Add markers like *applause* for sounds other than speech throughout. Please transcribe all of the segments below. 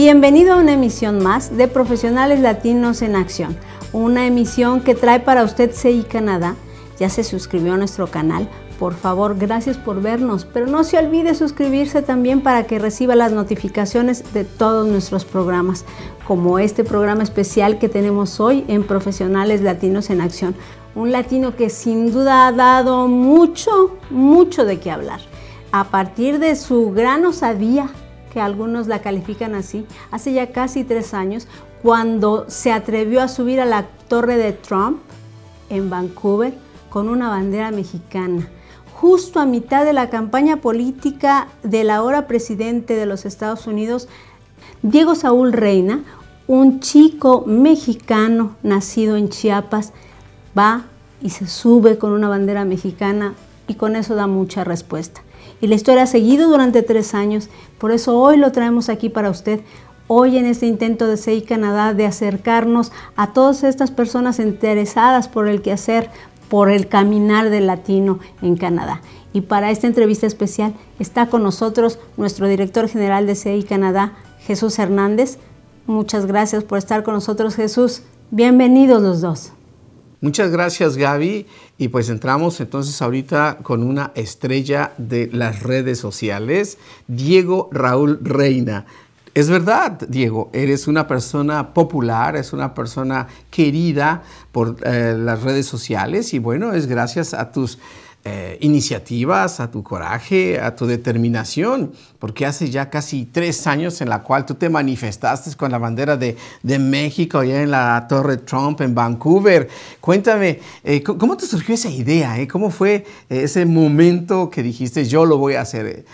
Bienvenido a una emisión más de Profesionales Latinos en Acción, una emisión que trae para usted CI Canadá. Ya se suscribió a nuestro canal. Por favor, gracias por vernos, pero no se olvide suscribirse también para que reciba las notificaciones de todos nuestros programas, como este programa especial que tenemos hoy en Profesionales Latinos en Acción. Un latino que sin duda ha dado mucho, mucho de qué hablar. A partir de su gran osadía, que algunos la califican así, hace ya casi tres años, cuando se atrevió a subir a la torre de Trump en Vancouver con una bandera mexicana, justo a mitad de la campaña política del ahora presidente de los Estados Unidos, Diego Saúl Reina, un chico mexicano nacido en Chiapas, va y se sube con una bandera mexicana y con eso da mucha respuesta. Y la historia ha seguido durante tres años, por eso hoy lo traemos aquí para usted. Hoy en este intento de CI Canadá de acercarnos a todas estas personas interesadas por el quehacer, por el caminar del latino en Canadá. Y para esta entrevista especial está con nosotros nuestro director general de CI Canadá, Jesús Hernández. Muchas gracias por estar con nosotros, Jesús. Bienvenidos los dos. Muchas gracias Gaby y pues entramos entonces ahorita con una estrella de las redes sociales, Diego Raúl Reina. Es verdad, Diego, eres una persona popular, es una persona querida por eh, las redes sociales y bueno, es gracias a tus eh, iniciativas, a tu coraje, a tu determinación, porque hace ya casi tres años en la cual tú te manifestaste con la bandera de, México allá en la Torre Trump en Vancouver. Cuéntame, eh, ¿cómo te surgió esa idea? Eh? ¿Cómo fue ese momento que dijiste yo lo voy a hacer?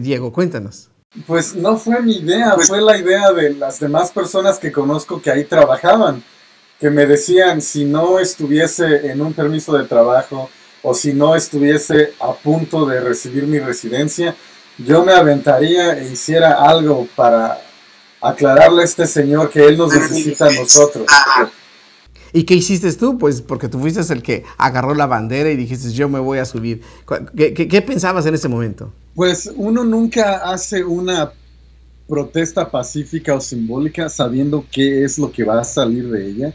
Diego, cuéntanos. Pues no fue mi idea, fue la idea de las demás personas que conozco que ahí trabajaban, que me decían si no estuviese en un permiso de trabajo, o si no estuviese a punto de recibir mi residencia, yo me aventaría e hiciera algo para aclararle a este señor que él nos necesita a nosotros. ¿Y qué hiciste tú? Pues porque tú fuiste el que agarró la bandera y dijiste yo me voy a subir. ¿Qué, pensabas en ese momento? Pues uno nunca hace una protesta pacífica o simbólica sabiendo qué es lo que va a salir de ella.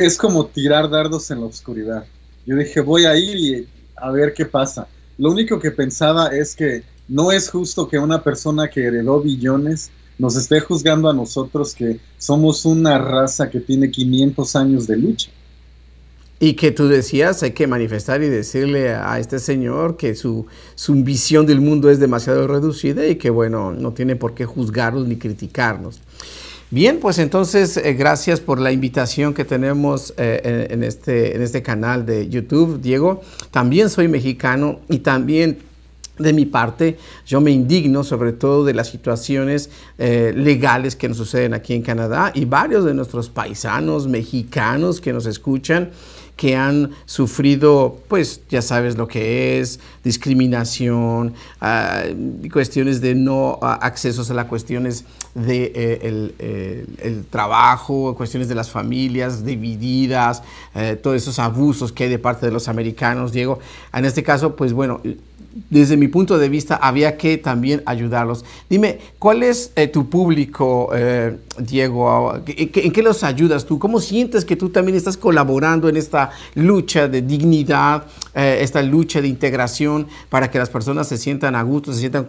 Es como tirar dardos en la oscuridad. Yo dije, voy a ir y a ver qué pasa. Lo único que pensaba es que no es justo que una persona que heredó billones nos esté juzgando a nosotros que somos una raza que tiene 500 años de lucha. Y que tú decías, hay que manifestar y decirle a este señor que su, su visión del mundo es demasiado reducida y que, bueno, no tiene por qué juzgarnos ni criticarnos. Bien, pues entonces eh, gracias por la invitación que tenemos eh, en, este, en este canal de YouTube, Diego. También soy mexicano y también de mi parte, yo me indigno sobre todo de las situaciones eh, legales que nos suceden aquí en Canadá y varios de nuestros paisanos mexicanos que nos escuchan que han sufrido, pues ya sabes lo que es, discriminación, ah, cuestiones de no uh, accesos a las cuestiones de eh, eh, el, trabajo, cuestiones de las familias divididas, eh, todos esos abusos que hay de parte de los americanos, Diego. En este caso, pues bueno, desde mi punto de vista, había que también ayudarlos. Dime, ¿cuál es eh, tu público, eh, Diego? ¿En qué los ayudas tú? ¿Cómo sientes que tú también estás colaborando en esta lucha de dignidad, eh, esta lucha de integración para que las personas se sientan a gusto, se sientan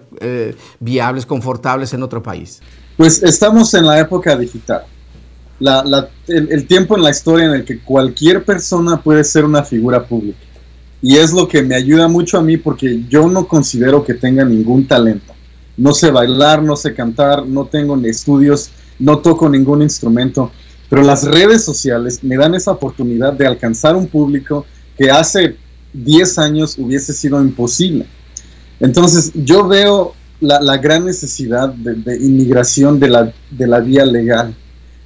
viables, confortables en otro país? Pues estamos en la época digital. el tiempo en la historia en el que cualquier persona puede ser una figura pública y es lo que me ayuda mucho a mí porque yo no considero que tenga ningún talento. No sé bailar, no sé cantar, no tengo ni estudios, no toco ningún instrumento, pero las redes sociales me dan esa oportunidad de alcanzar un público que hace 10 años hubiese sido imposible. Entonces yo veo la, gran necesidad de, inmigración de la, de la vía legal.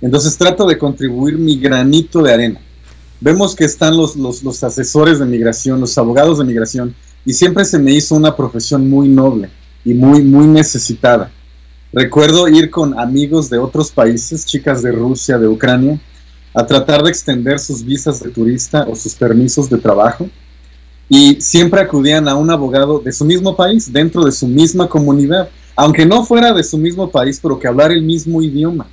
Entonces trato de contribuir mi granito de arena vemos que están los, los, asesores de migración, los abogados de migración, y siempre se me hizo una profesión muy noble y muy, muy necesitada. Recuerdo ir con amigos de otros países, chicas de Rusia, de Ucrania, a tratar de extender sus visas de turista o sus permisos de trabajo. Y siempre acudían a un abogado de su mismo país, dentro de su misma comunidad, aunque no fuera de su mismo país, pero que hablar el mismo idioma.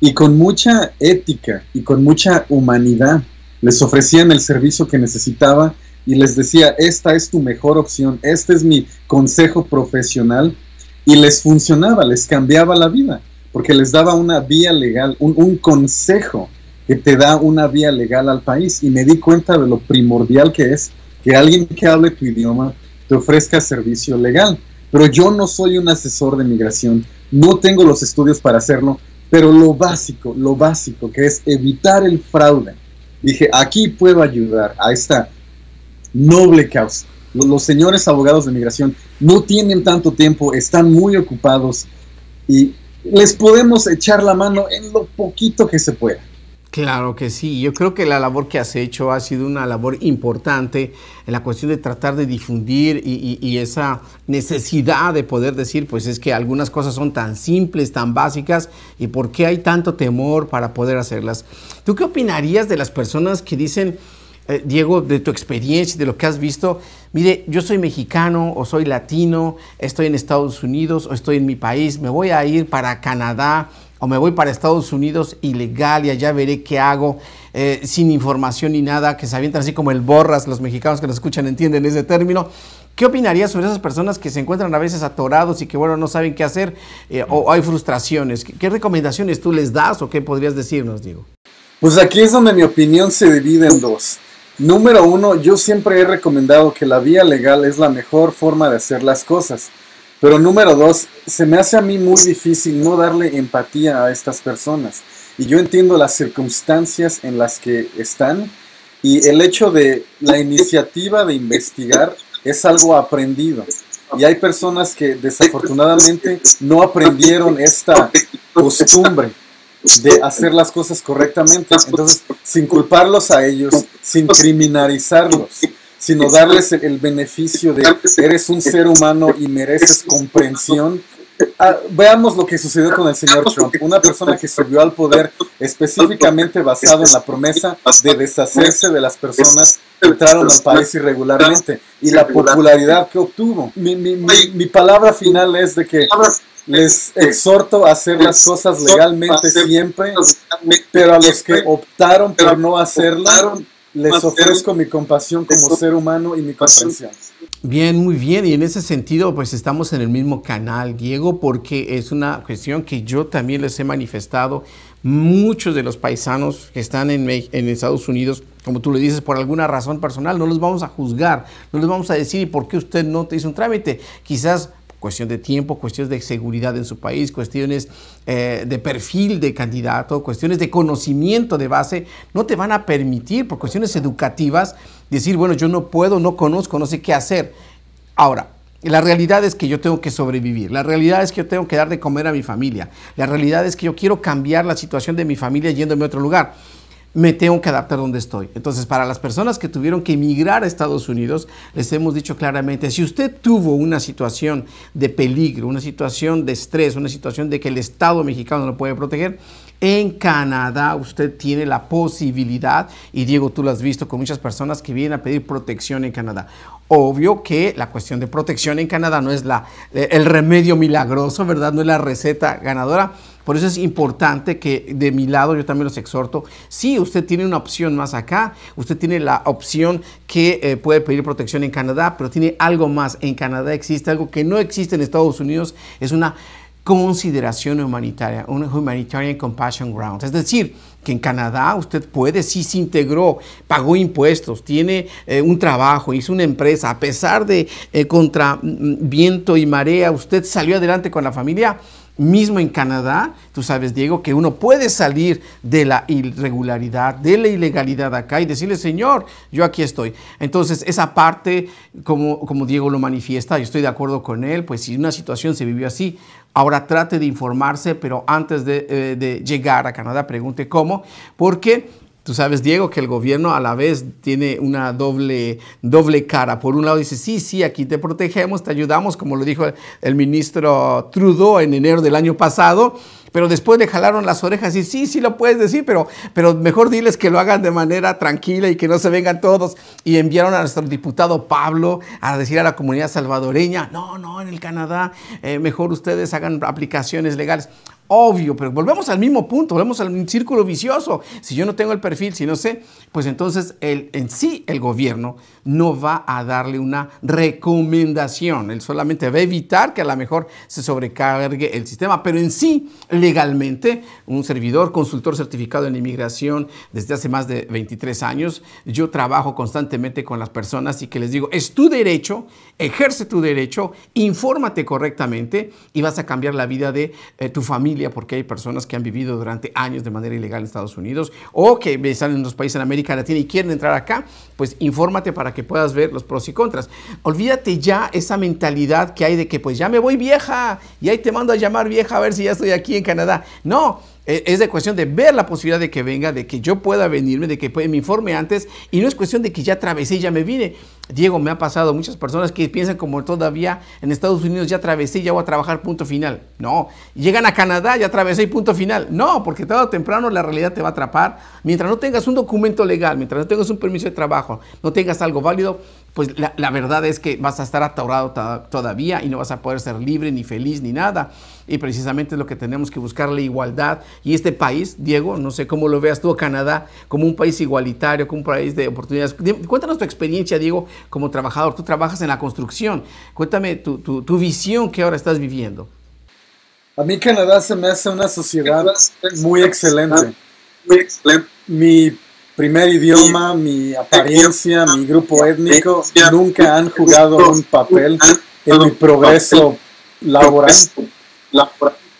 Y con mucha ética y con mucha humanidad les ofrecían el servicio que necesitaba y les decía, esta es tu mejor opción, este es mi consejo profesional. Y les funcionaba, les cambiaba la vida, porque les daba una vía legal, un, un consejo que te da una vía legal al país. Y me di cuenta de lo primordial que es que alguien que hable tu idioma te ofrezca servicio legal. Pero yo no soy un asesor de migración, no tengo los estudios para hacerlo, pero lo básico, lo básico, que es evitar el fraude. Dije, aquí puedo ayudar a esta noble causa. Los, señores abogados de migración no tienen tanto tiempo, están muy ocupados y les podemos echar la mano en lo poquito que se pueda. Claro que sí, yo creo que la labor que has hecho ha sido una labor importante en la cuestión de tratar de difundir y, esa necesidad de poder decir, pues es que algunas cosas son tan simples, tan básicas, y por qué hay tanto temor para poder hacerlas. ¿Tú qué opinarías de las personas que dicen, eh, Diego, de tu experiencia, de lo que has visto, mire, yo soy mexicano o soy latino, estoy en Estados Unidos o estoy en mi país, me voy a ir para Canadá o me voy para Estados Unidos ilegal y allá veré qué hago, eh, sin información ni nada, que se avientan así como el borras, los mexicanos que nos escuchan entienden ese término. ¿Qué opinarías sobre esas personas que se encuentran a veces atorados y que, bueno, no saben qué hacer eh, o hay frustraciones? ¿Qué, recomendaciones tú les das o qué podrías decirnos, Diego? Pues aquí es donde mi opinión se divide en dos. Número uno, yo siempre he recomendado que la vía legal es la mejor forma de hacer las cosas. Pero número dos, se me hace a mí muy difícil no darle empatía a estas personas. Y yo entiendo las circunstancias en las que están y el hecho de la iniciativa de investigar es algo aprendido. Y hay personas que desafortunadamente no aprendieron esta costumbre de hacer las cosas correctamente. Entonces, sin culparlos a ellos, sin criminalizarlos, sino darles el, beneficio de eres un ser humano y mereces comprensión. Ah, veamos lo que sucedió con el señor Trump, una persona que subió al poder específicamente basado en la promesa de deshacerse de las personas que entraron al país irregularmente. Y la popularidad que obtuvo. Mi, mi, mi palabra final es de que les exhorto a hacer las cosas legalmente siempre, pero a los que optaron por no hacerlo, les ofrezco mi compasión como ser humano y mi comprensión. Bien, muy bien. Y en ese sentido, pues estamos en el mismo canal, Diego, porque es una cuestión que yo también les he manifestado. Muchos de los paisanos que están en, en Estados Unidos, como tú le dices, por alguna razón personal, no los vamos a juzgar, no les vamos a decir, ¿y por qué usted no te hizo un trámite? Quizás cuestión de tiempo, cuestiones de seguridad en su país, cuestiones eh, de perfil de candidato, cuestiones de conocimiento de base, no te van a permitir por cuestiones educativas decir, bueno, yo no puedo, no conozco, no sé qué hacer. Ahora, la realidad es que yo tengo que sobrevivir. La realidad es que yo tengo que dar de comer a mi familia. La realidad es que yo quiero cambiar la situación de mi familia yéndome a otro lugar me tengo que adaptar donde estoy. Entonces, para las personas que tuvieron que emigrar a Estados Unidos, les hemos dicho claramente, si usted tuvo una situación de peligro, una situación de estrés, una situación de que el Estado mexicano no puede proteger, en Canadá usted tiene la posibilidad, y Diego, tú lo has visto con muchas personas que vienen a pedir protección en Canadá. Obvio que la cuestión de protección en Canadá no es la, el remedio milagroso, ¿verdad? No es la receta ganadora, por eso es importante que de mi lado yo también los exhorto, si usted tiene una opción más acá, usted tiene la opción que eh, puede pedir protección en Canadá, pero tiene algo más. En Canadá. Existe algo que no existe en Estados Unidos, es una consideración humanitaria, un Humanitarian Compassion Ground. Es decir, que en Canadá usted puede, si se integró, pagó impuestos, tiene eh, un trabajo, hizo una empresa, a pesar de eh, contra mm, viento y marea, usted salió adelante con la familia, mismo en Canadá, tú sabes, Diego, que uno puede salir de la irregularidad, de la ilegalidad acá y decirle, Señor, yo aquí estoy. Entonces, esa parte, como, como Diego lo manifiesta, yo estoy de acuerdo con él, pues si una situación se vivió así, ahora trate de informarse, pero antes de, eh, de llegar a Canadá, pregunte cómo, porque Tú sabes, Diego, que el gobierno a la vez tiene una doble, doble cara. Por un lado dice, sí, sí, aquí te protegemos, te ayudamos, como lo dijo el ministro Trudeau en enero del año pasado, pero después le jalaron las orejas y sí, sí lo puedes decir, pero, pero mejor diles que lo hagan de manera tranquila y que no se vengan todos. Y enviaron a nuestro diputado Pablo a decir a la comunidad salvadoreña, no, no, en el Canadá, eh, mejor ustedes hagan aplicaciones legales. Obvio, pero volvemos al mismo punto, volvemos al círculo vicioso. Si yo no tengo el perfil, si no sé, pues entonces en sí el gobierno no va a darle una recomendación. Él solamente va a evitar que a lo mejor se sobrecargue el sistema. Pero en sí, legalmente, un servidor, consultor certificado en inmigración desde hace más de 23 años, yo trabajo constantemente con las personas y que les digo, es tu derecho, ejerce tu derecho, infórmate correctamente y vas a cambiar la vida de eh, tu familia porque hay personas que han vivido durante años de manera ilegal en Estados Unidos o que están en los países en América Latina y quieren entrar acá, pues infórmate para que puedas ver los pros y contras. Olvídate ya esa mentalidad que hay de que pues ya me voy vieja y ahí te mando a llamar vieja a ver si ya estoy aquí en Canadá. No, es de cuestión de ver la posibilidad de que venga, de que yo pueda venirme, de que me informe antes y no es cuestión de que ya atravesé y ya me vine. Diego, me ha pasado muchas personas que piensan como todavía en Estados Unidos ya atravesé y ya voy a trabajar punto final. No, llegan a Canadá, ya atravesé y punto final. No, porque tarde o temprano la realidad te va a atrapar. Mientras no tengas un documento legal, mientras no tengas un permiso de trabajo, no tengas algo válido, pues la, verdad es que vas a estar atorado todavía y no vas a poder ser libre ni feliz ni nada. Y precisamente es lo que tenemos que buscar, la igualdad. Y este país, Diego, no sé cómo lo veas tú, Canadá, como un país igualitario, como un país de oportunidades. Cuéntanos tu experiencia, Diego, como trabajador. Tú trabajas en la construcción. Cuéntame tu, tu, visión que ahora estás viviendo. A mí Canadá se me hace una sociedad muy excelente. Muy excelente. Mi primer idioma, mi apariencia, mi grupo étnico nunca han jugado un papel en mi progreso laboral.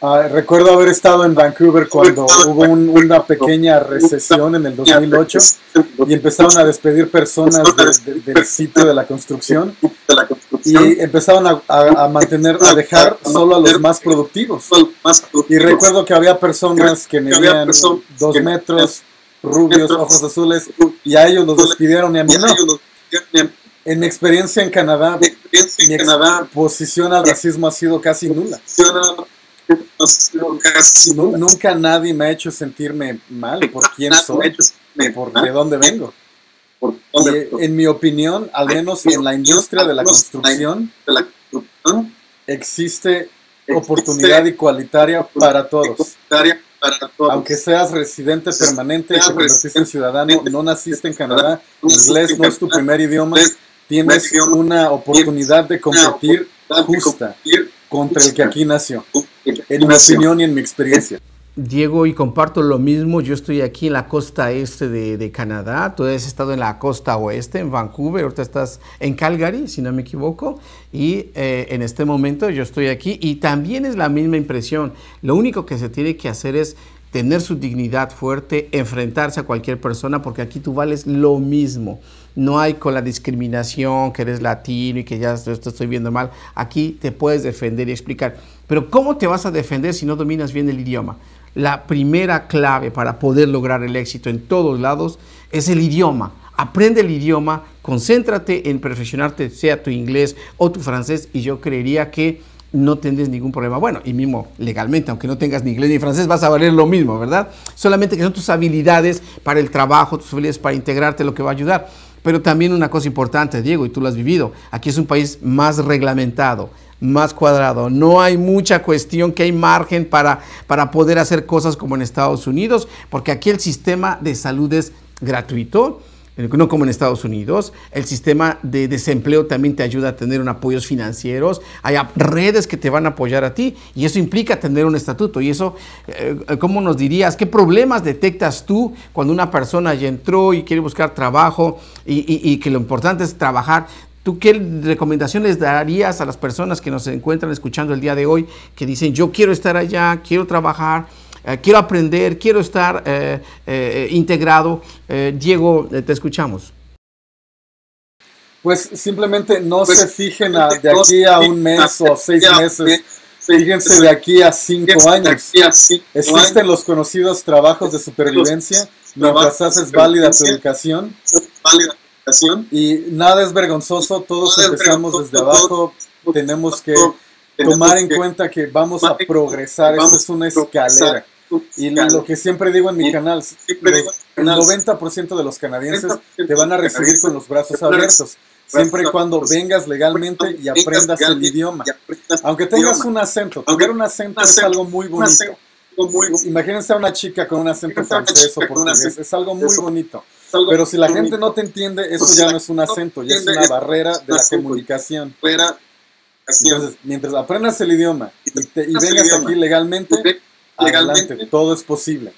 Ah, recuerdo haber estado en Vancouver cuando hubo una pequeña recesión en el 2008 y empezaron a despedir personas del sitio de la construcción y empezaron a, mantener, a dejar solo a los más productivos. Y recuerdo que había personas que medían dos metros, rubios, ojos azules, y a ellos los despidieron y a mí no. En mi experiencia en Canadá, mi exposición al racismo ha sido casi nula. Nunca nadie me ha hecho sentirme mal por quién soy, por de dónde vengo. Y en mi opinión, al menos en la industria de la construcción, existe oportunidad igualitaria para todos. Aunque seas residente permanente, te convertiste en ciudadano, no naciste en Canadá, inglés no es tu primer idioma, tienes una oportunidad de competir justa contra el que aquí nació, en mi opinión y en mi experiencia. Diego, y comparto lo mismo, yo estoy aquí en la costa este de, Canadá, tú has estado en la costa oeste, en Vancouver, ahorita estás en Calgary, si no me equivoco, y eh, en este momento yo estoy aquí. Y también es la misma impresión. Lo único que se tiene que hacer es tener su dignidad fuerte, enfrentarse a cualquier persona, porque aquí tú vales lo mismo. No hay con la discriminación que eres latino y que ya te estoy viendo mal. Aquí te puedes defender y explicar. Pero ¿cómo te vas a defender si no dominas bien el idioma? la primera clave para poder lograr el éxito en todos lados es el idioma. Aprende el idioma, concéntrate en perfeccionarte, sea tu inglés o tu francés, y yo creería que no tendrás ningún problema. Bueno, y mismo legalmente, aunque no tengas ni inglés ni francés, vas a valer lo mismo, ¿verdad? Solamente que son tus habilidades para el trabajo, tus habilidades para integrarte, lo que va a ayudar. Pero también una cosa importante, Diego, y tú lo has vivido, aquí es un país más reglamentado más cuadrado. No hay mucha cuestión que hay margen para, para poder hacer cosas como en Estados Unidos, porque aquí el sistema de salud es gratuito no como en Estados Unidos. El sistema de desempleo también te ayuda a tener un apoyos financieros. Hay redes que te van a apoyar a ti y eso implica tener un estatuto. Y eso, eh, ¿cómo nos dirías? ¿Qué problemas detectas tú cuando una persona ya entró y quiere buscar trabajo y que lo importante es trabajar? ¿Tú qué recomendaciones darías a las personas que nos encuentran escuchando el día de hoy, que dicen, yo quiero estar allá, quiero trabajar, eh, quiero aprender, quiero estar eh, eh, integrado? Diego, te escuchamos. Pues simplemente no pues, se fijen de aquí a un mes o seis meses Fíjense de aquí a cinco años. Existen los conocidos trabajos de supervivencia mientras haces válida tu educación. Y nada es vergonzoso, todos empezamos desde abajo. Tenemos que tomar en cuenta que vamos a progresar. Esto es una escalera. Y lo que siempre digo en mi canal, el 90% de los canadienses te van a recibir con los brazos abiertos siempre y cuando vengas legalmente y aprendas el idioma. Aunque tengas un acento, tener un acento es algo muy bonito. Imagínense a una chica con un acento francés o portugués, es algo muy bonito. Pero si la gente no te entiende, eso ya no es un acento, ya es una barrera de la comunicación. Entonces, mientras aprendas el idioma y, vengas aquí legalmente, adelante, todo es posible.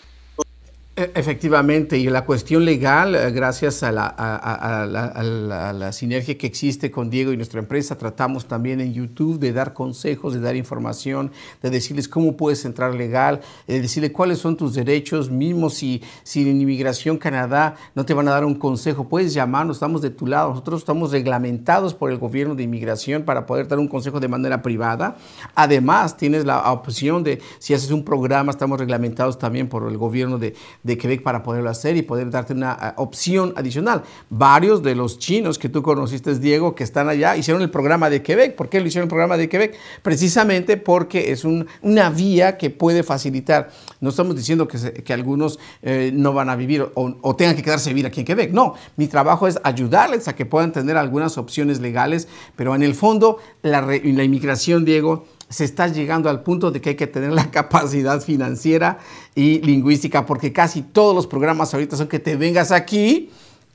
E, efectivamente, y la cuestión legal, eh, gracias a la, sinergia que existe con Diego y nuestra empresa, tratamos también en YouTube de dar consejos, de dar información, de decirles cómo puedes entrar legal, de decirles cuáles son tus derechos, mismo si, si en Inmigración Canadá no te van a dar un consejo, puedes llamarnos, estamos de tu lado, nosotros estamos reglamentados por el gobierno de inmigración para poder dar un consejo de manera privada. Además, tienes la opción de, si haces un programa, estamos reglamentados también por el gobierno de de Quebec para poderlo hacer y poder darte una eh, opción adicional. Varios de los chinos que tú conociste, Diego, que están allá, hicieron el programa de Quebec. ¿Por qué lo hicieron el programa de Quebec? Precisamente porque es una vía que puede facilitar. No estamos diciendo que, que algunos eh, no van a vivir o, tengan que quedarse a vivir aquí en Quebec. No, mi trabajo es ayudarles a que puedan tener algunas opciones legales, pero en el fondo la inmigración, Diego, se está llegando al punto de que hay que tener la *laughs* capacidad financiera y lingüística, porque casi todos los programas ahorita son que te vengas aquí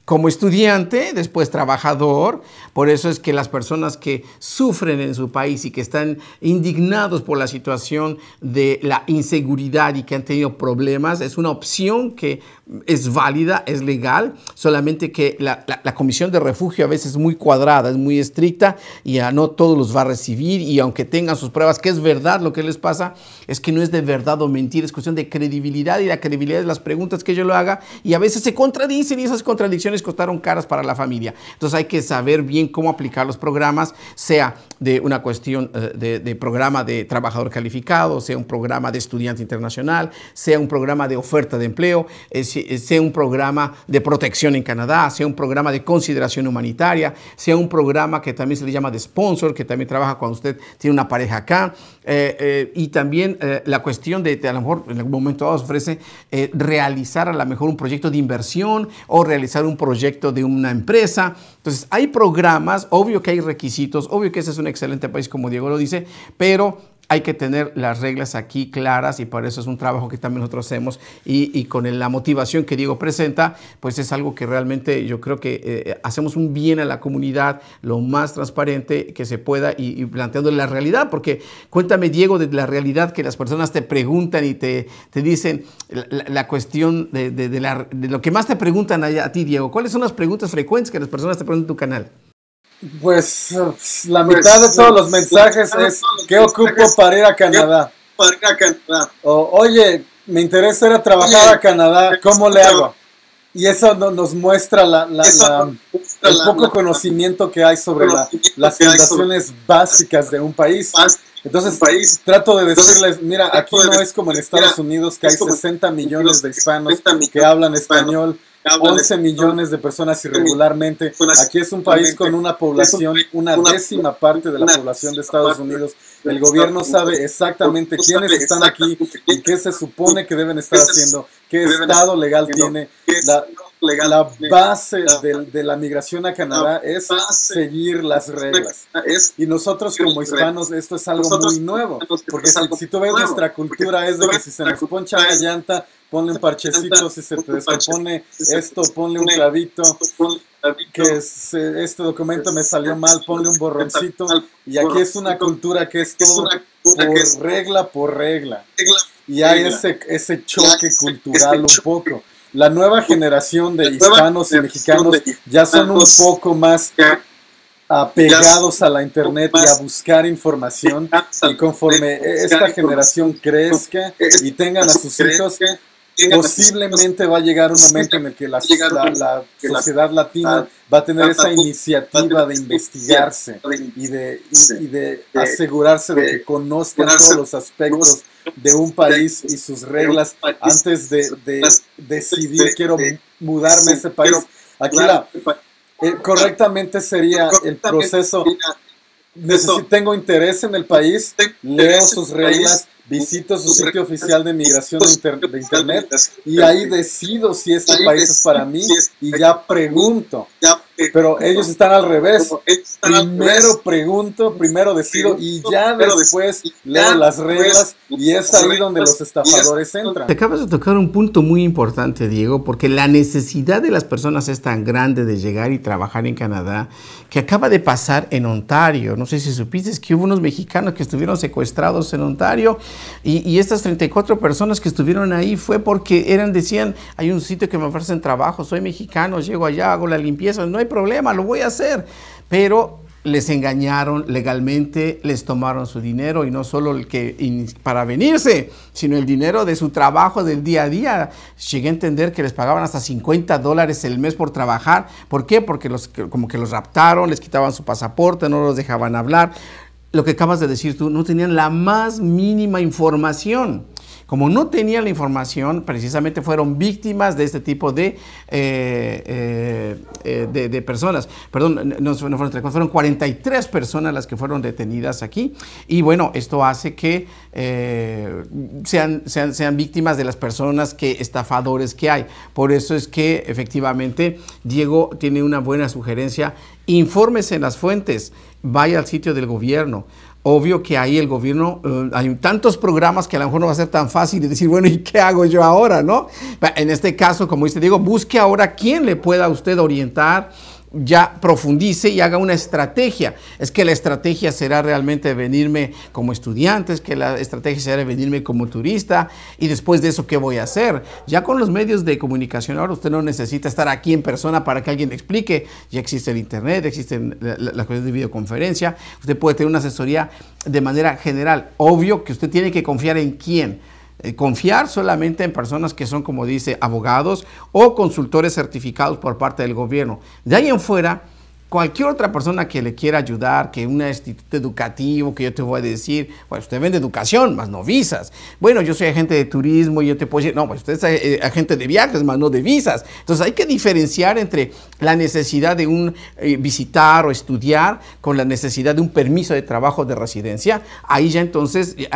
como estudiante, después trabajador. Por eso es que las personas que sufren en su país y que están indignados por la situación de la inseguridad y que han tenido problemas, es una opción que es válida, es legal, solamente que la, comisión de refugio a veces es muy cuadrada, es muy estricta y a no todos los va a recibir y aunque tengan sus pruebas que es verdad lo que les pasa, es que no es de verdad o mentir, es cuestión de credibilidad y la credibilidad de las preguntas que yo lo haga y a veces se contradicen y esas contradicciones costaron caras para la familia. Entonces hay que saber bien cómo aplicar los programas, sea de una cuestión eh, de, programa de trabajador calificado, sea un programa de estudiante internacional, sea un programa de oferta de empleo, sea un programa de protección en Canadá, sea un programa de consideración humanitaria, sea un programa que también se le llama de sponsor, que también trabaja cuando usted tiene una pareja acá, eh, eh, y también la cuestión de, a lo mejor en algún momento ofrece realizar a lo mejor un proyecto de inversión o realizar un proyecto de una empresa. Entonces, hay programas, obvio que hay requisitos, obvio que ese es un excelente país, como Diego lo dice, pero hay que tener las reglas aquí claras y por eso es un trabajo que también nosotros hacemos y, con la motivación que Diego presenta, pues es algo que realmente yo creo que eh, hacemos un bien a la comunidad lo más transparente que se pueda y, planteando la realidad, porque cuéntame Diego de la realidad que las personas te preguntan y te, te dicen la, cuestión de, de, lo que más te preguntan a ti Diego, ¿cuáles son las preguntas frecuentes que las personas te preguntan en tu canal? Pues la pues, mitad de todos los mensajes es ¿qué ocupo para ir a Canadá? O, oye, me interesa ir a trabajar a Canadá, ¿cómo le hago? Y eso nos muestra la, el poco conocimiento que hay sobre las fundaciones básicas de un país. Entonces, trato de decirles, mira, aquí no es como en Estados Unidos que hay 60 millones de hispanos que hablan español 11 millones de personas irregularmente. Aquí es un país con una población, una décima parte de la población de Estados Unidos. El gobierno sabe exactamente quiénes están aquí y qué se supone que deben estar haciendo, qué estado legal tiene. La, base de, la migración a Canadá es seguir las reglas. Y nosotros como hispanos esto es algo muy nuevo, porque si, tú ves nuestra cultura es de que si se nos poncha la llanta, ponle un parchecito, si se te descompone esto, ponle un clavito, que este documento me salió mal, ponle un borroncito. Y aquí es una cultura que es todo por regla por regla. Y hay ese, ese choque cultural un poco. La nueva generación de hispanos y mexicanos ya son un poco más apegados a la internet y a buscar información y conforme esta generación crezca y tengan a sus hijos posiblemente va a llegar un momento en el que la, sociedad latina va a tener esa iniciativa de investigarse y de, de asegurarse de que conozcan todos los aspectos de un país y sus reglas antes de, decidir quiero mudarme a ese país. Aquí la, eh, correctamente sería el proceso. tengo interés en el país, leo sus reglas, visito su sitio oficial de migración de, Internet y ahí decido si este país es para mí y ya pregunto. Pero ellos están al revés. Primero pregunto, primero decido y ya después leo las reglas y es ahí donde los estafadores entran. Te acabas de tocar un punto muy importante, Diego, porque la necesidad de las personas es tan grande de llegar y trabajar en Canadá que acaba de pasar en Ontario. No sé si supiste que hubo unos mexicanos que estuvieron secuestrados en Ontario y, estas 34 personas que estuvieron ahí fue porque eran, decían, hay un sitio que me ofrecen trabajo, soy mexicano, llego allá, hago la limpieza, no hay problema, lo voy a hacer. Pero les engañaron legalmente, les tomaron su dinero y no solo el que para venirse, sino el dinero de su trabajo del día a día. Llegué a entender que les pagaban hasta 50 dólares el mes por trabajar. ¿Por qué? Porque los, como que los raptaron, les quitaban su pasaporte, no los dejaban hablar. Lo que acabas de decir tú, no tenían la más mínima información. Como no tenían la información, precisamente fueron víctimas de este tipo de, eh, eh, eh, de, personas. Perdón, no, fueron fueron 43 personas las que fueron detenidas aquí. Y bueno, esto hace que sean, sean, sean víctimas de las personas que estafadores que hay. Por eso es que efectivamente Diego tiene una buena sugerencia. Infórmese en las fuentes, vaya al sitio del gobierno, obvio que ahí el gobierno, eh, hay tantos programas que a lo mejor no va a ser tan fácil de decir, bueno, ¿y qué hago yo ahora? ¿no? En este caso, como dice digo, busque ahora quién le pueda usted orientar ya profundice y haga una estrategia. Es que la estrategia será realmente venirme como estudiante, es que la estrategia será venirme como turista y después de eso, ¿qué voy a hacer? Ya con los medios de comunicación ahora usted no necesita estar aquí en persona para que alguien le explique. Ya existe el internet, existen las cosas de videoconferencia. Usted puede tener una asesoría de manera general. Obvio que usted tiene que confiar en quién eh, confiar solamente en personas que son, como dice, abogados o consultores certificados por parte del gobierno. De ahí en fuera, cualquier otra persona que le quiera ayudar, que un instituto educativo, que yo te voy a decir, pues usted vende educación, más no visas. Bueno, yo soy agente de turismo y yo te puedo decir, no, pues usted es eh, agente de viajes, más no de visas. Entonces hay que diferenciar entre la necesidad de un eh, visitar o estudiar con la necesidad de un permiso de trabajo de residencia. Ahí ya entonces, eh,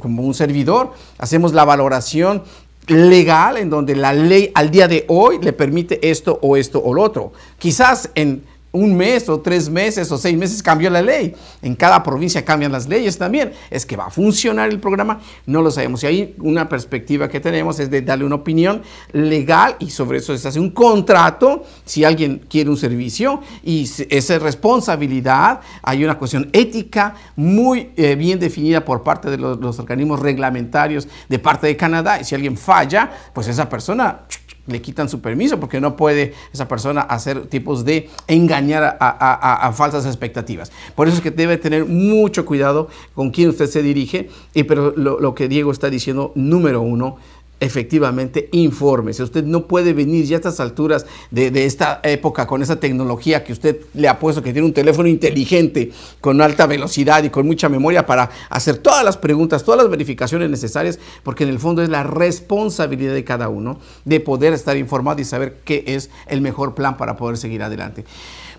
como un servidor, hacemos la valoración legal en donde la ley al día de hoy le permite esto o esto o lo otro. Quizás en un mes o tres meses o seis meses cambió la ley. En cada provincia cambian las leyes también. Es que va a funcionar el programa, no lo sabemos. Y ahí una perspectiva que tenemos es de darle una opinión legal y sobre eso se hace un contrato si alguien quiere un servicio y esa responsabilidad. Hay una cuestión ética muy eh, bien definida por parte de los, los organismos reglamentarios de parte de Canadá. Y si alguien falla, pues esa persona le quitan su permiso porque no puede esa persona hacer tipos de engañar a, falsas expectativas. Por eso es que debe tener mucho cuidado con quién usted se dirige, y, pero lo, lo que Diego está diciendo, número uno, efectivamente infórmese. Usted no puede venir ya a estas alturas de, esta época con esa tecnología que usted le ha puesto, que tiene un teléfono inteligente con alta velocidad y con mucha memoria para hacer todas las preguntas, todas las verificaciones necesarias, porque en el fondo es la responsabilidad de cada uno de poder estar informado y saber qué es el mejor plan para poder seguir adelante.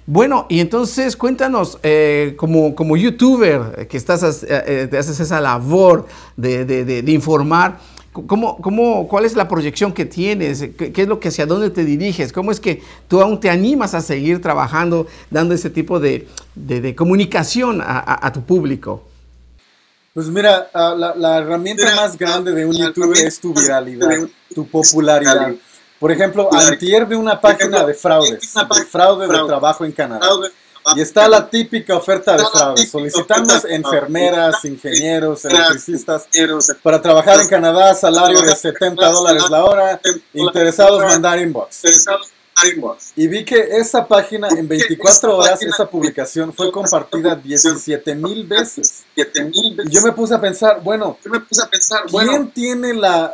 Bueno, y entonces cuéntanos, eh, como, como youtuber, que estás, eh, eh, haces esa labor de, de informar, ¿Cómo, cómo, ¿Cuál es la proyección que tienes? ¿Qué, es lo que hacia dónde te diriges? ¿Cómo es que tú aún te animas a seguir trabajando, dando ese tipo de, de, comunicación a, a, tu público? Pues mira, ah, la, la herramienta más grande de un youtuber es tu viralidad, tu popularidad. Por ejemplo, antier vi una página de fraudes, de fraude de trabajo en Canadá. Y está la típica oferta de fraude. Solicitamos enfermeras, ingenieros, electricistas para trabajar en Canadá, salario de 70 dólares la hora, interesados mandar inbox. Y vi que esa página en 24 horas, esa publicación fue compartida 17 mil veces. Y yo me puse a pensar, bueno, ¿quién tiene la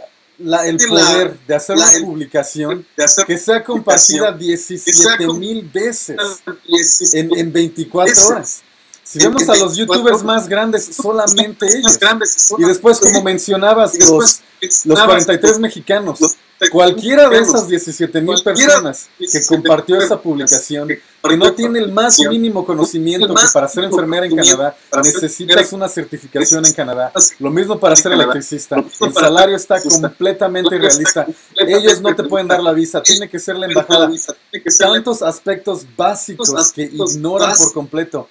el poder de hacer una publicación que sea compartida 17 mil veces en, en 24 horas. Si vemos a los youtubers más grandes, *laughs* solamente ellos. Y después, como mencionabas, los, los 43 mexicanos, cualquiera de esas 17 mil personas que compartió esa publicación, que no tiene el más mínimo conocimiento que para ser enfermera en Canadá necesitas una certificación en Canadá, lo mismo para ser electricista, el salario está completamente irrealista, ellos no te pueden dar la visa, tiene que ser la embajada, tantos aspectos básicos que ignoran por completo.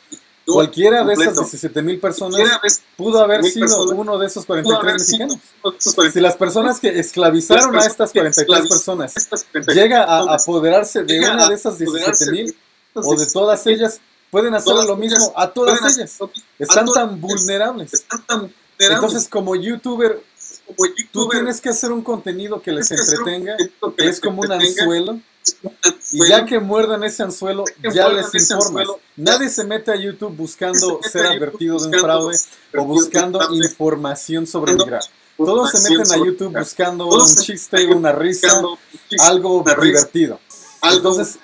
Cualquiera de esas 17 mil personas pudo haber sido uno de esos 43 mexicanos. Si las personas que esclavizaron a estas 43 personas llega a apoderarse de una de esas 17 mil o de todas ellas, pueden hacer lo mismo a todas ellas. Están tan vulnerables. Entonces, como youtuber, tú tienes que hacer un contenido que les entretenga, que es como un anzuelo y ya que muerdan ese anzuelo, ya les informas. Nadie se mete a YouTube buscando ser advertido de un fraude o buscando información sobre migrar. Todos se meten a YouTube buscando un chiste, una risa, algo divertido. Entonces,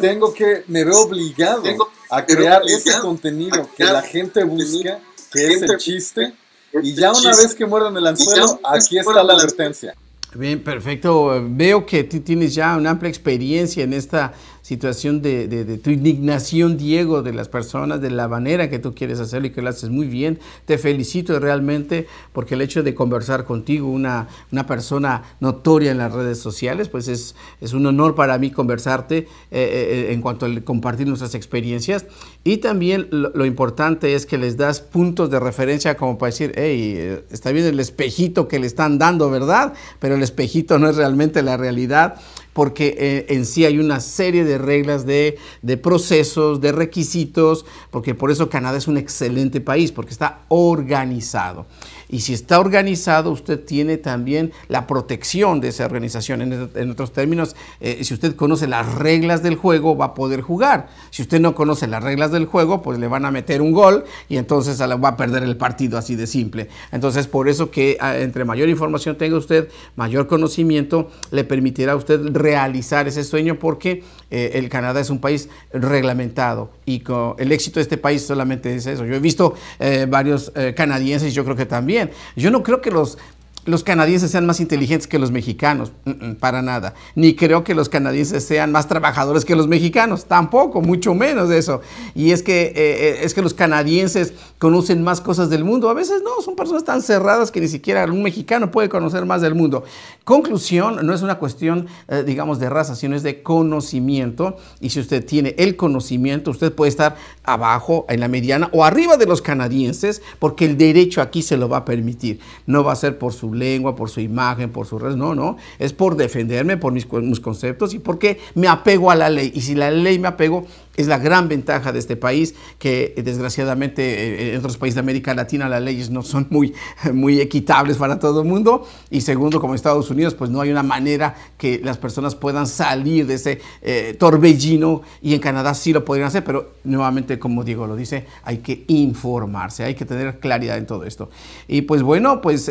tengo que, me veo obligado a crear ese contenido que la gente busca, que es el chiste, y ya una vez que muerdan el anzuelo, aquí está la advertencia. Bien, perfecto. Veo que tú tienes ya una amplia experiencia en esta situación de, de, tu indignación, Diego, de las personas, de la manera que tú quieres hacerlo y que lo haces muy bien. Te felicito realmente porque el hecho de conversar contigo, una, una persona notoria en las redes sociales, pues es, es un honor para mí conversarte eh, eh, en cuanto a compartir nuestras experiencias. Y también lo, lo, importante es que les das puntos de referencia como para decir, hey, eh, está bien el espejito que le están dando, ¿verdad? Pero el espejito no es realmente la realidad porque eh, en sí hay una serie de reglas, de, de, procesos, de requisitos, porque por eso Canadá es un excelente país, porque está organizado. Y si está organizado, usted tiene también la protección de esa organización. En, otros términos, eh, si usted conoce las reglas del juego, va a poder jugar. Si usted no conoce las reglas del juego, pues le van a meter un gol y entonces va a perder el partido así de simple. Entonces, por eso que ah, entre mayor información tenga usted, mayor conocimiento, le permitirá a usted realizar ese sueño porque eh, el Canadá es un país reglamentado y con el éxito de este país solamente es eso. Yo he visto eh, varios canadienses, yo creo que también, yo no creo que los los canadienses sean más inteligentes que los mexicanos, para nada. Ni creo que los canadienses sean más trabajadores que los mexicanos, tampoco, mucho menos eso. Y es que, eh, eh, es que los canadienses conocen más cosas del mundo. A veces no, son personas tan cerradas que ni siquiera un mexicano puede conocer más del mundo. Conclusión, no es una cuestión, eh, digamos, de raza, sino es de conocimiento. Y si usted tiene el conocimiento, usted puede estar abajo, en la mediana o arriba de los canadienses, porque el derecho aquí se lo va a permitir. No va a ser por su lengua, por su imagen, por su red. No, no. Es por defenderme, por mis, mis conceptos y porque me apego a la ley. Y si la ley me apego, es la gran ventaja de este país, que eh, desgraciadamente eh, en otros países de América Latina las leyes no son muy, *laughs* muy equitables para todo el mundo. Y segundo, como Estados Unidos, pues no hay una manera que las personas puedan salir de ese eh, torbellino. Y en Canadá sí lo podrían hacer, pero nuevamente, como Diego lo dice, hay que informarse, hay que tener claridad en todo esto. Y pues bueno, pues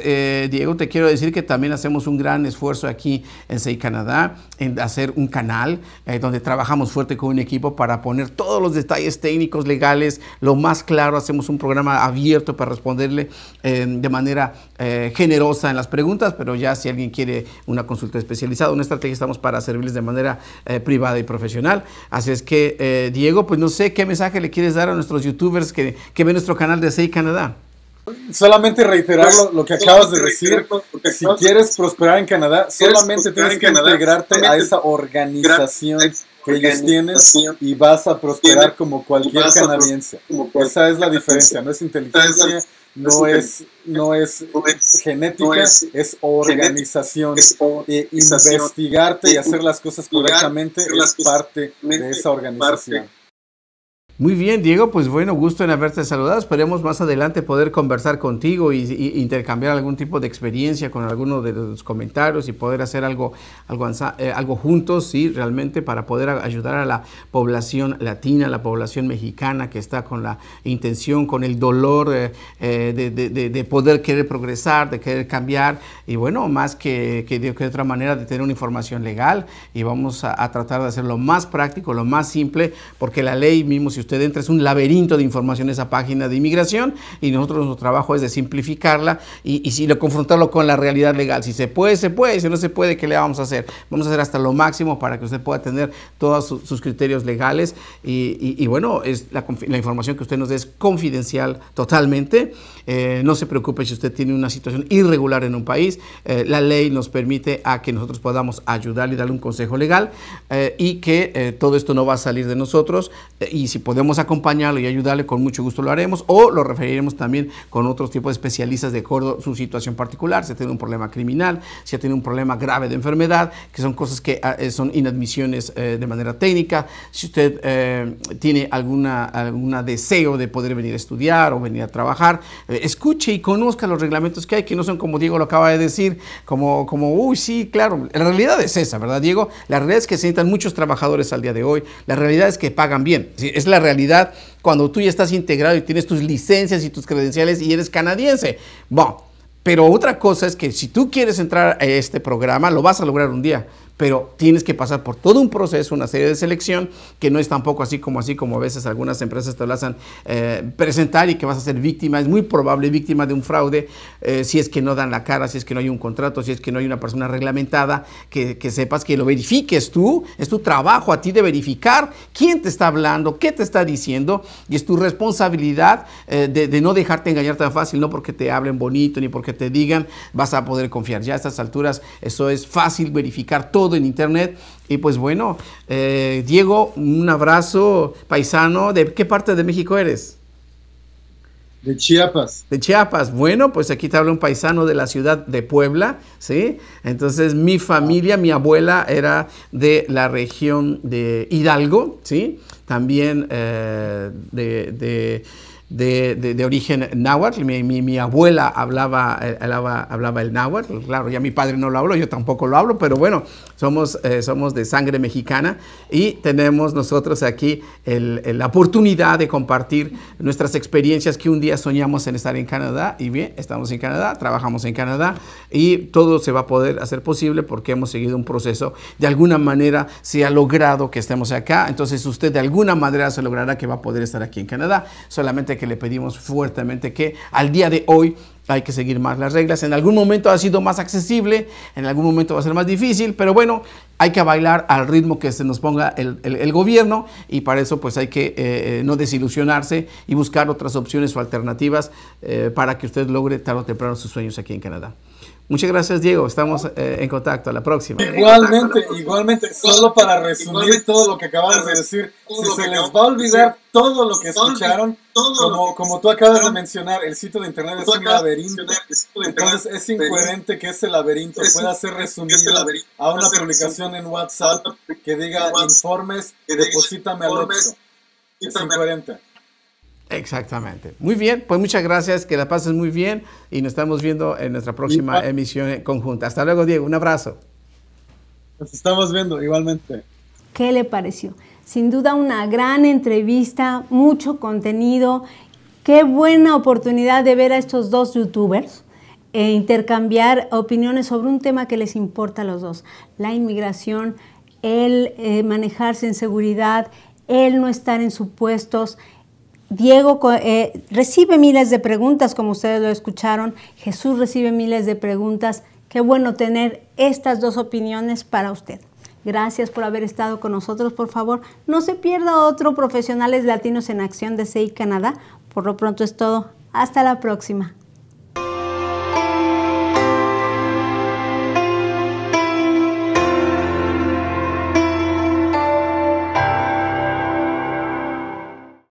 Diego, te quiero decir que también hacemos un gran esfuerzo aquí en SEI Canadá en hacer un canal donde trabajamos fuerte con un equipo para poner todos los detalles técnicos, legales, lo más claro. Hacemos un programa abierto para responderle eh, de manera eh, generosa en las preguntas, pero ya si alguien quiere una consulta especializada, una estrategia, estamos para servirles de manera eh, privada y profesional. Así es que, Diego, pues no sé qué mensaje le quieres dar a nuestros youtubers que, que ven nuestro canal de SEI Canadá. Solamente reiterar lo, que acabas de decir. Si quieres prosperar en Canadá, solamente tienes que integrarte a esa organización que ellos tienen y vas a prosperar como cualquier canadiense. Esa es la diferencia, no es inteligencia, no es, no es genética, es organización. E investigarte y hacer las cosas correctamente es parte de esa organización. Muy bien, Diego, pues bueno, gusto en haberte saludado. Esperemos más adelante poder conversar contigo y, intercambiar algún tipo de experiencia con alguno de los comentarios y poder hacer algo, algo, eh, algo juntos, sí, realmente para poder ayudar a la población latina, la población mexicana que está con la intención, con el dolor eh, eh, de, poder querer progresar, de querer cambiar y bueno, más que, que, de, otra manera de tener una información legal y vamos a, a tratar de hacerlo más práctico, lo más simple, porque la ley mismo, si usted usted entra, es un laberinto de información esa página de inmigración y nosotros nuestro trabajo es de simplificarla y, y si lo confrontarlo con la realidad legal. Si se puede, se puede, si no se puede, ¿qué le vamos a hacer? Vamos a hacer hasta lo máximo para que usted pueda tener todos sus, criterios legales y, y, bueno, es la, la, información que usted nos dé es confidencial totalmente. Eh, no se preocupe si usted tiene una situación irregular en un país. Eh, la ley nos permite a que nosotros podamos ayudarle y darle un consejo legal eh, y que todo esto no va a salir de nosotros y si podemos podemos acompañarlo y ayudarle, con mucho gusto lo haremos o lo referiremos también con otros tipos de especialistas de acuerdo a su situación particular, si tiene un problema criminal, si tiene un problema grave de enfermedad, que son cosas que ah, eh, son inadmisiones eh, de manera técnica, si usted eh, tiene alguna, alguna deseo de poder venir a estudiar o venir a trabajar, escuche y conozca los reglamentos que hay, que no son como Diego lo acaba de decir, como, como, uy, sí, claro, la realidad es esa, ¿verdad, Diego? La realidad es que se necesitan muchos trabajadores al día de hoy, la realidad es que pagan bien, es la realidad cuando tú ya estás integrado y tienes tus licencias y tus credenciales y eres canadiense. Bueno, pero otra cosa es que si tú quieres entrar a este programa, lo vas a lograr un día pero tienes que pasar por todo un proceso, una serie de selección, que no es tampoco así como así como a veces algunas empresas te lo hacen eh, presentar y que vas a ser víctima, es muy probable víctima de un fraude eh, si es que no dan la cara, si es que no hay un contrato, si es que no hay una persona reglamentada, que, sepas que lo verifiques tú, es tu trabajo a ti de verificar quién te está hablando, qué te está diciendo, y es tu responsabilidad eh, de, no dejarte engañar tan fácil, no porque te hablen bonito ni porque te digan, vas a poder confiar. Ya a estas alturas eso es fácil verificar todo en internet. Y pues bueno, eh, Diego, un abrazo paisano. ¿De qué parte de México eres? De Chiapas. De Chiapas. Bueno, pues aquí te habla un paisano de la ciudad de Puebla, ¿sí? Entonces mi familia, mi abuela era de la región de Hidalgo, ¿sí? También eh, de de, de, origen náhuatl. Mi, mi, abuela hablaba, eh, hablaba, hablaba, el náhuatl. Claro, ya mi padre no lo habló, yo tampoco lo hablo, pero bueno, somos, eh, somos de sangre mexicana y tenemos nosotros aquí el, la oportunidad de compartir nuestras experiencias que un día soñamos en estar en Canadá. Y bien, estamos en Canadá, trabajamos en Canadá y todo se va a poder hacer posible porque hemos seguido un proceso. De alguna manera se ha logrado que estemos acá. Entonces usted de alguna manera se logrará que va a poder estar aquí en Canadá. Solamente que le pedimos fuertemente que al día de hoy hay que seguir más las reglas. En algún momento ha sido más accesible, en algún momento va a ser más difícil, pero bueno, hay que bailar al ritmo que se nos ponga el, gobierno y para eso pues hay que eh, eh, no desilusionarse y buscar otras opciones o alternativas eh, para que usted logre tarde o temprano sus sueños aquí en Canadá. Muchas gracias, Diego. Estamos eh, en contacto. A la próxima. Igualmente, igualmente. Solo para resumir todo lo que acabas de decir, si se les va a olvidar todo lo que escucharon, como, como tú acabas de mencionar, el sitio de internet es un laberinto. Entonces es incoherente que ese laberinto pueda ser resumido a una publicación en WhatsApp que diga informes, deposítame al otro. Es incoherente. Exactamente. Muy bien, pues muchas gracias, que la pases muy bien y nos estamos viendo en nuestra próxima emisión conjunta. Hasta luego, Diego, un abrazo. Nos estamos viendo igualmente. ¿Qué le pareció? Sin duda una gran entrevista, mucho contenido. Qué buena oportunidad de ver a estos dos youtubers e intercambiar opiniones sobre un tema que les importa a los dos, la inmigración, el eh, manejarse en seguridad, el no estar en supuestos, Diego eh, recibe miles de preguntas, como ustedes lo escucharon. Jesús recibe miles de preguntas. Qué bueno tener estas dos opiniones para usted. Gracias por haber estado con nosotros. Por favor, no se pierda otro Profesionales Latinos en Acción de CI Canadá. Por lo pronto es todo. Hasta la próxima.